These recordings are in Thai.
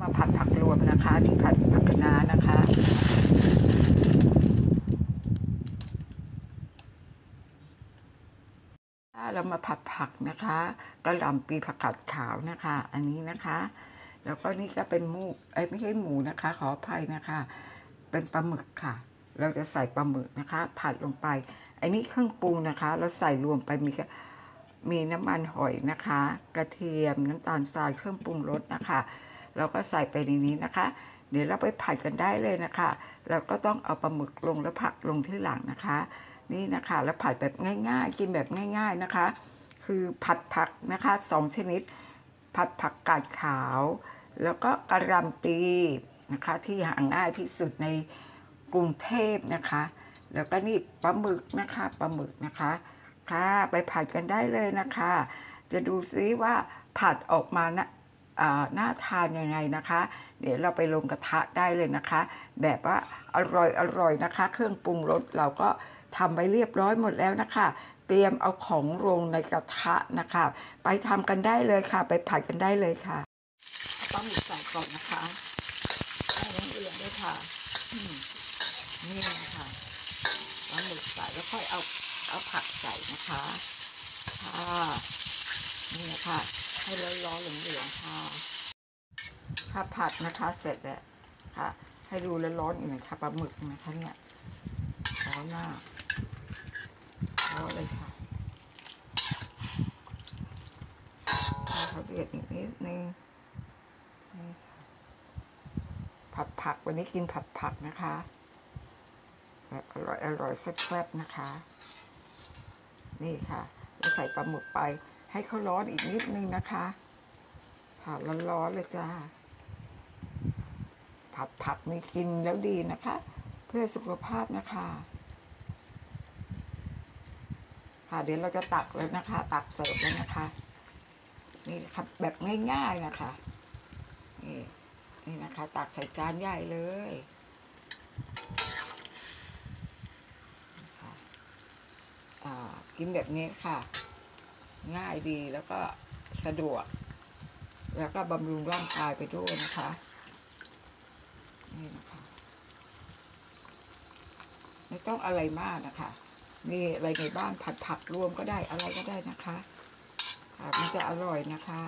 มาผัดผักรวมนะคะนี่ผัดผักคะน้านะคะถ้าเรามาผัดผักนะคะกระหล่ำปีผักกาดขาวนะคะ อันนี้นะคะ แล้วก็นี่ก็เป็นหมูเอ้ยไม่ใช่หมูนะคะ ขออภัยนะคะ เป็นปลาหมึกค่ะ เราจะใส่ปลาหมึกนะคะ ผัดลงไป อันนี้เครื่องปรุงนะคะ เราใส่รวมไปมีมีน้ำมันหอยนะคะ กระเทียมน้ำตาลทรายเครื่องปรุงรสนะคะ เราก็ใส่ไปในนี้นะคะ เดี๋ยวเราไปผัดกันได้เลยนะคะ เราก็ต้องเอาปลาหมึกลงแล้วผักลงที่หลังนะคะ นี่นะคะแล้วผัดแบบง่าย ๆ กินแบบง่าย ๆนะคะ คือผัดผักนะคะสองชนิด ผัดผักกาดขาว แล้วก็กระหลำปีนะคะที่หาง่ายที่สุดในกรุงเทพนะคะ แล้วก็นี่ปลาหมึกนะคะปลาหมึกนะคะค่ะไปผัดกันได้เลยนะคะ จะดูซิว่าผัดออกมานะอ่า น่าทานยังไงนะคะ เดี๋ยวเราไปลงกระทะได้เลยนะคะ แบบว่าอร่อยอร่อยนะคะ เครื่องปรุงรสเราก็ทำไว้เรียบร้อยหมดแล้วนะคะ เตรียมเอาของลงในกระทะนะคะ ไปทำกันได้เลยค่ะ ไปผัดกันได้เลยค่ะปลาหมึกใส่ก่อนนะคะให้น้ำเอือมด้วยค่ะนี่นะคะปลาหมึกใส่แล้วค่อยเอาเอาผักใส่นะคะค่ะนี่นะคะ ให้ร้อนๆเหลืองๆค่ะ ค่ะผัดนะคะเสร็จแล้วค่ะ ให้ดูแล้วร้อนอีกหน่อยค่ะปลาหมึกนะคะเนี่ยร้อนมากร้อนเลยค่ะเขาเดือดนิดนึงผัดผักวันนี้กินผัดผักนะคะแบบอร่อยอร่อยแซ่บๆนะคะ นี่ค่ะจะใส่ปลาหมึกไป ให้เขาร้อนอีกนิดนึงนะคะผัดร้อนๆเลยจ้า ผัดผักนี่กินแล้วดีนะคะ เพื่อสุขภาพนะคะ ค่ะเดี๋ยวเราจะตักแล้วนะคะ ตักเสิร์ฟแล้วนะคะนี่ครับแบบง่ายๆนะคะนี่นี่นะคะ ตักใส่จานใหญ่เลยะะอ่ากินแบบนี้ค่ะ ง่ายดีแล้วก็สะดวก แล้วก็บำรุงร่างกายไปด้วยนะคะ นี่นะคะ ไม่ต้องอะไรมากนะคะนี่อะไรในบ้านผัดผักรวมก็ได้อะไรก็ได้นะคะค่ะมันจะอร่อยนะคะ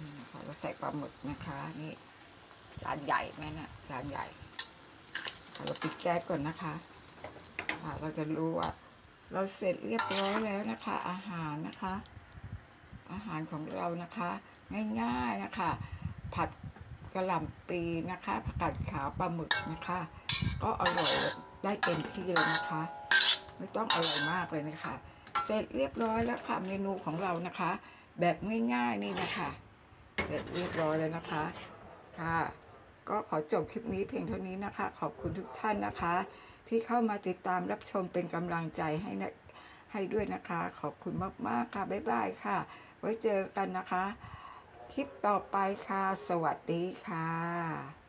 นี่นะคะเราใส่ปลาหมึกนะคะ นี่จานใหญ่แม่นะจานใหญ่เราปิดแก๊สก่อนนะคะค่ะเราจะรู้ว่า เราเสร็จเรียบร้อยแล้วนะคะ อาหารนะคะ อาหารของเรานะคะ ง่ายๆนะคะ ผัดกระหล่ำปีนะคะผักกาดขาวปลาหมึกนะคะ ก็อร่อยได้เต็มที่เลยนะคะ ไม่ต้องอร่อยมากเลยนะคะ เสร็จเรียบร้อยแล้วค่ะเมนูของเรานะคะ แบบง่ายๆนี่นะคะ เสร็จเรียบร้อยแล้วนะคะค่ะ ก็ขอจบคลิปนี้เพียงเท่านี้นะคะ ขอบคุณทุกท่านนะคะ ที่เข้ามาติดตามรับชมเป็นกำลังใจให้นะให้ด้วยนะคะ ขอบคุณมาก ๆ ค่ะ บ๊ายบายค่ะ ไว้เจอกันนะคะ คลิปต่อไปค่ะ สวัสดีค่ะ